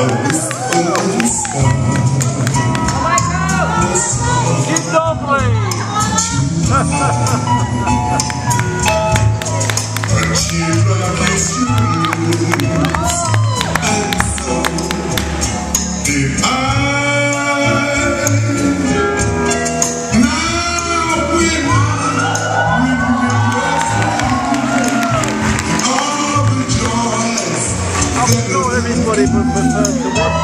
If I not everybody prefers to watch